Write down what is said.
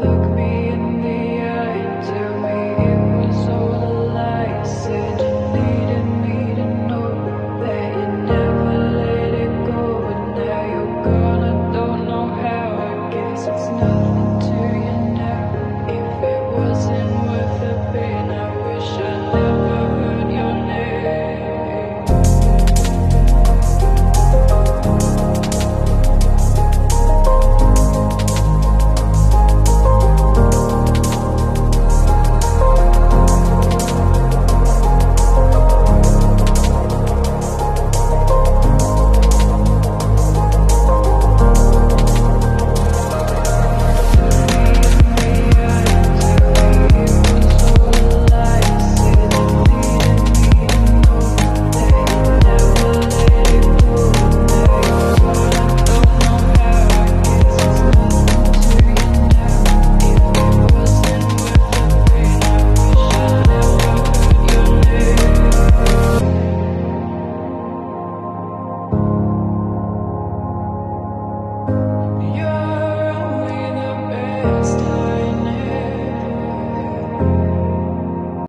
Look me